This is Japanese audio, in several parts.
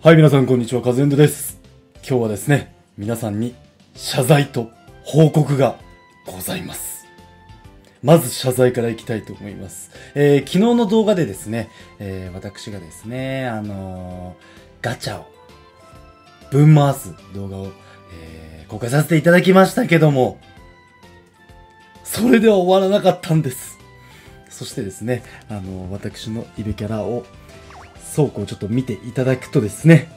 はい、皆さんこんにちは、カズエンドです。今日はですね、皆さんに謝罪と報告がございます。まず謝罪からいきたいと思います。えー昨日の動画でですね、えー私がですね、あのーガチャをぶん回す動画を、えー公開させていただきましたけども、それでは終わらなかったんです。そしてですね、あのー私のイベキャラを倉庫をちょっと見ていただくとですね、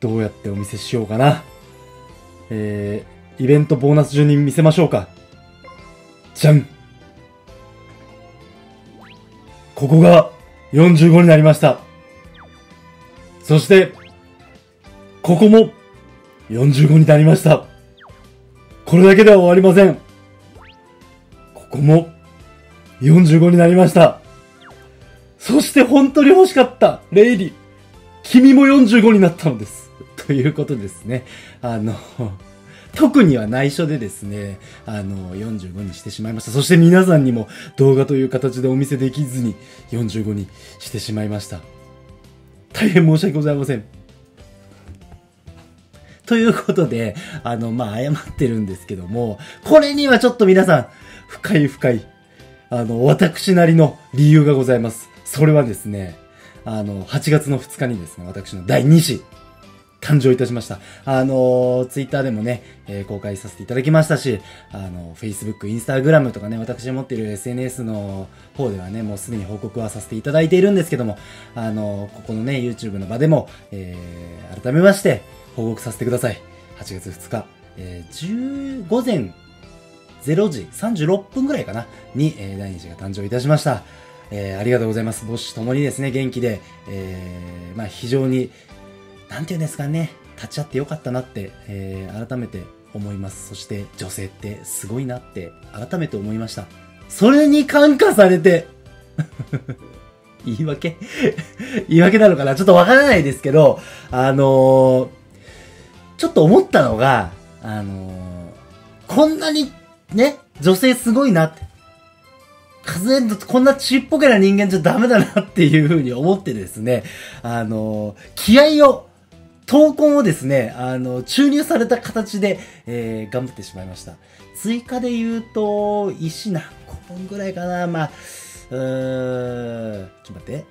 どうやってお見せしようかな。えー、イベントボーナス順に見せましょうか。じゃんここが45になりました。そして、ここも45になりました。これだけでは終わりません。ここも45になりました。そして本当に欲しかった、レイリー。君も45になったのです。ということですね。あの、特には内緒でですね、あの、45にしてしまいました。そして皆さんにも動画という形でお見せできずに45にしてしまいました。大変申し訳ございません。ということで、あの、まあ、謝ってるんですけども、これにはちょっと皆さん、深い深い、あの、私なりの理由がございます。それはですね、あの、8月の2日にですね、私の第2子、誕生いたしました。あのツイッターでもね、えー公開させていただきましたし、あの、Facebook、Instagram とかね、私持っている SNS の方ではね、もうすでに報告はさせていただいているんですけども、あのここのね、YouTube の場でも、えー改めまして、報告させてください。8月2日、えー10午前0時36分ぐらいかな、に、えー第2子が誕生いたしました。えーありがとうございます。母子ともにですね、元気で、えーまあ非常に、なんていうんですかね、立ち会ってよかったなって、えー改めて思います。そして女性ってすごいなって改めて思いました。それに感化されて、言い訳？言い訳なのかな？ちょっとわからないですけど、あのーちょっと思ったのが、あのーこんなにね、女性すごいなって。カズエンドこんなちっぽけな人間じゃダメだなっていうふうに思ってですね、あの気合を、闘魂をですね、あの、注入された形で、えー頑張ってしまいました。追加で言うと、石何個分ぐらいかなまあ、うーん、ちょっと待って。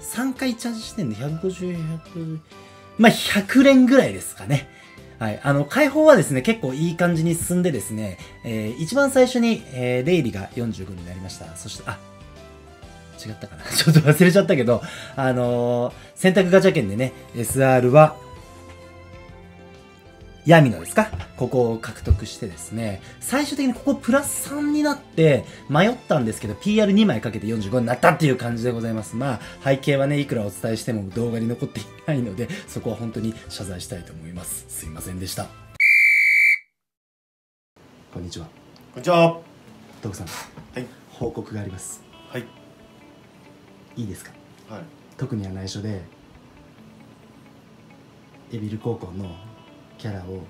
3回チャージ時点で150、100、まあ、100連ぐらいですかね。はい。あの、解放はですね、結構いい感じに進んでですね、えー一番最初に、えーレイリが45になりました。そして、あ、違ったかな ちょっと忘れちゃったけど、あのー選択ガチャ券でね、SR は、闇のですか？ここを獲得してですね、最終的にここプラス3になって迷ったんですけど、PR2 枚かけて45になったっていう感じでございます。まあ、背景はね、いくらお伝えしても動画に残っていないので、そこは本当に謝罪したいと思います。すいませんでした。こんにちは。こんにちは。徳さん、はい。報告があります。はい。いいですか？はい。特には内緒でエビル高校のキャラを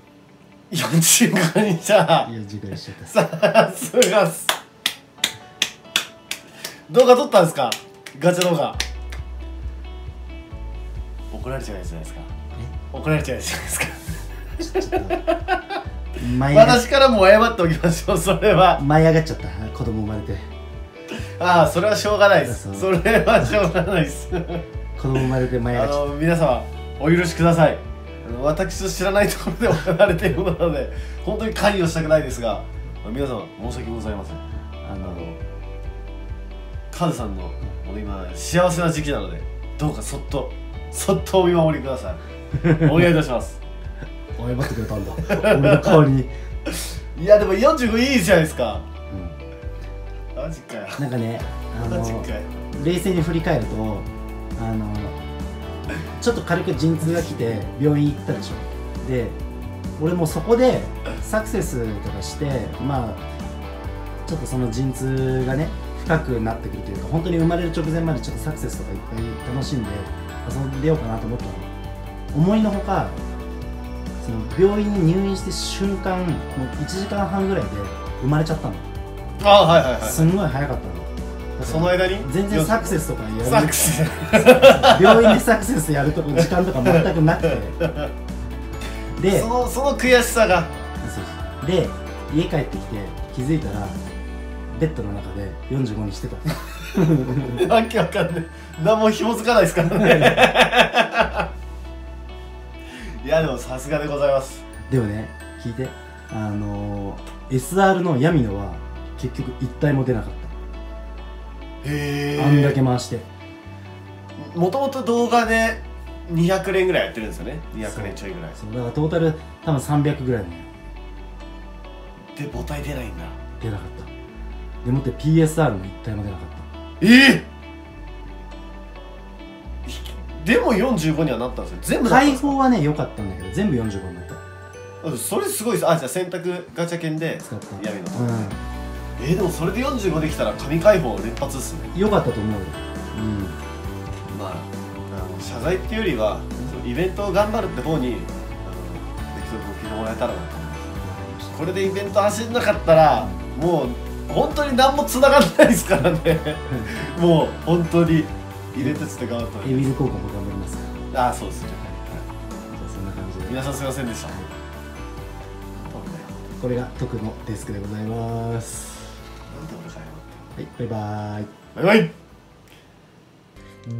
45にじゃあ。40ぐらいしちゃったさすがっす。動画撮ったんですか？ガチャ動画。怒られちゃうやつじゃないですか？怒られちゃうやつじゃないですか？私からも謝っておきましょう、それは。舞い上がっちゃった子供生まれてああ、それはしょうがないです。そそれはしょうがないです。子供生まれて舞い上あがっちゃっの、皆様、お許しください。私の知らないところで行われているものなので、本当に関与したくないですが、皆様、申し訳ございません。たあのカズさんの今幸せな時期なのでどうかそっとそっとお見守りください。お願いいたします。謝ってくれたんだ。俺の代わりに、いやでも45いいじゃないですか。うん。マジかよ。なんかねあの冷静に振り返るとあのちょっと軽く陣痛が来て病院行ったでしょ。で俺もそこでサクセスとかしてまあちょっとその陣痛がね深くなってくるというか本当に生まれる直前までちょっとサクセスとかいっぱい楽しんで遊んでようかなと思ったの。思いのほかその病院に入院して瞬間もう1時間半ぐらいで生まれちゃったの。あはいはいはい。すんごい早かったのその間に？全然サクセスとかやる。サクセス。病院でサクセスやるとこ時間とか全くなくて。でそのその悔しさが。で家帰ってきて気づいたらベッドの中で45にしてた。わけわかんない。何も紐づかないですからね。いやでもさすがでございます。でもね聞いて。あのー SR の闇野は結局一体も出なかっへたあんだけ回して。もともと動画で200連ぐらいやってるんですよね。200連ちょいぐらい。そう。だからトータル多分300ぐらいのよ。で母体出ないんだ。出なかった。でもって PSR も一体も出なかった。ええでも45にはなったんですよ。全部解放はね良かったんだけど全部45になった。それすごいです。あじゃあ選択ガチャ券で使った。闇のうえー、でもそれで45できたら神解放連発っすね。ん良かったと思うよ。うん。まああの謝罪っていうよりは、そのイベントを頑張るって方にあのぜひとも聞いてもらえたらなと思います。これでイベント走んなかったらもう本当に何も繋がんないですからね。もう本当にイベントつって頑張ったエビル高校も頑張りますああそうですね、じゃあそんな感じで。皆さんすいませんでした。これが徳のデスクでございますはいバイバーイたバイバイ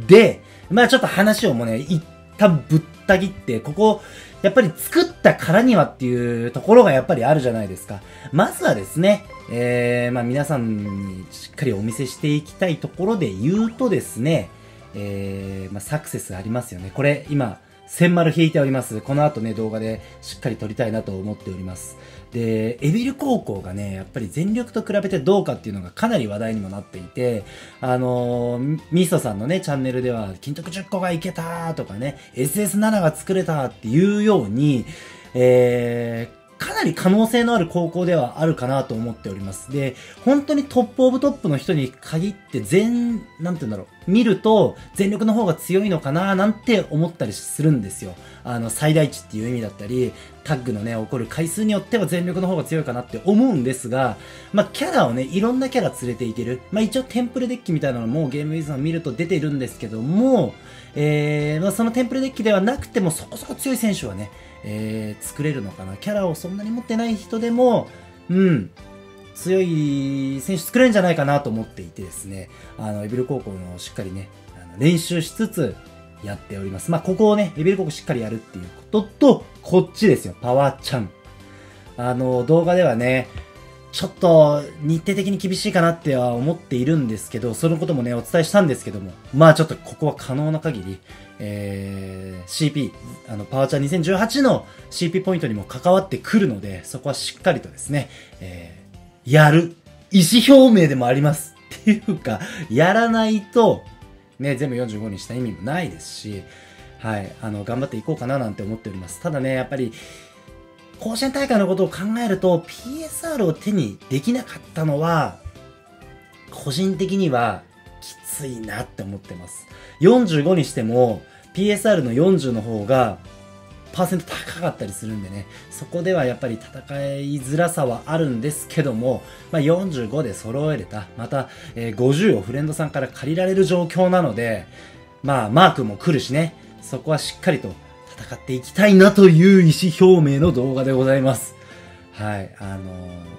で、まあちょっと話をもうね、一旦ぶった切って、ここ、やっぱり作ったからにはっていうところがやっぱりあるじゃないですか。まずはですね、えー、まあ皆さんにしっかりお見せしていきたいところで言うとですね、えー、まあサクセスありますよね。これ今、千丸引いております。この後ね、動画でしっかり撮りたいなと思っております。で、エビル高校がね、やっぱり全力と比べてどうかっていうのがかなり話題にもなっていて、あのー、ミストさんのね、チャンネルでは、金徳10個がいけたとかね、SS7 が作れたっていうように、えー、かなり可能性のある高校ではあるかなと思っております。で、本当にトップオブトップの人に限って全、なんて言うんだろう、見ると全力の方が強いのかななんて思ったりするんですよ。あの、最大値っていう意味だったり、タッグのね、起こる回数によっては全力の方が強いかなって思うんですが、まあ、キャラをね、いろんなキャラ連れていける。まあ、一応テンプレデッキみたいなのもゲームウィズを見ると出てるんですけども、えー、まあ、そのテンプレデッキではなくてもそこそこ強い選手はね、えー、作れるのかな。キャラをそんなに持ってない人でも、うん、強い選手作れるんじゃないかなと思っていてですね、あの、エビル高校のしっかりね、あの練習しつつやっております。まあ、ここをね、エビル高校しっかりやるっていうことと、こっちですよ、パワーちゃん。あの、動画ではね、ちょっと日程的に厳しいかなっては思っているんですけど、そのこともね、お伝えしたんですけども、まあちょっとここは可能な限り、えー、CP、あの、パワーチャン2018の CP ポイントにも関わってくるので、そこはしっかりとですね、えー、やる、意思表明でもあります。っていうか、やらないと、ね、全部45にした意味もないですし、はい、あの、頑張っていこうかななんて思っております。ただね、やっぱり、甲子園大会のことを考えると PSR を手にできなかったのは個人的にはきついなって思ってます45にしても PSR の40の方がパーセント高かったりするんでねそこではやっぱり戦いづらさはあるんですけども、まあ、45で揃えれたまた、えー50をフレンドさんから借りられる状況なのでまあマークも来るしねそこはしっかりと戦っていきたいなという意思表明の動画でございます。はい、あのー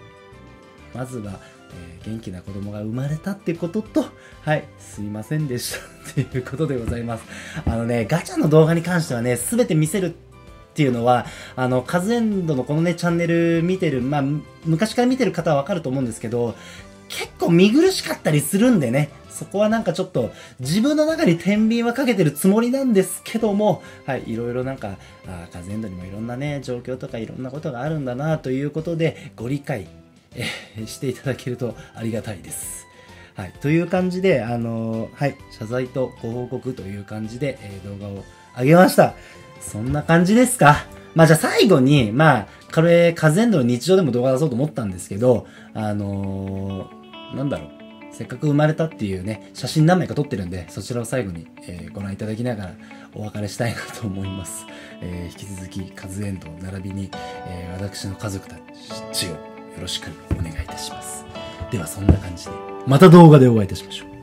まずは、えー元気な子供が生まれたってことと、はい、すいませんでしたっていうことでございます。あのね、ガチャの動画に関してはね、すべて見せるっていうのは、あの、カズエンドのこのね、チャンネル見てる、まあ、昔から見てる方はわかると思うんですけど、結構見苦しかったりするんでね、そこはなんかちょっと自分の中に天秤はかけてるつもりなんですけども、はい、いろいろなんか、あー風エンドにもいろんなね、状況とかいろんなことがあるんだなということで、ご理解、していただけるとありがたいです。はい、という感じで、あのーはい、謝罪とご報告という感じで、えー動画を上げました。そんな感じですか？まあじゃあ最後に、まあ、これ、風エンドの日常でも動画出そうと思ったんですけど、あのーなんだろう。せっかく生まれたっていうね、写真何枚か撮ってるんで、そちらを最後に、えーご覧いただきながらお別れしたいなと思います。えー引き続き、カズエンド並びに、えー私の家族たちをよろしくお願いいたします。ではそんな感じで、また動画でお会いいたしましょう。